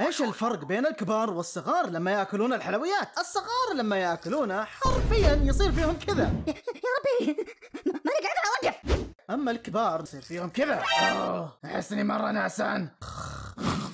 إيش الفرق بين الكبار والصغار لما يأكلون الحلويات؟ الصغار لما ياكلونها حرفيا يصير فيهم كذا. يا ربي! ماني قادر أوقف. أما الكبار يصير فيهم كذا. احس اني مرة نعسان.